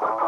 Oh,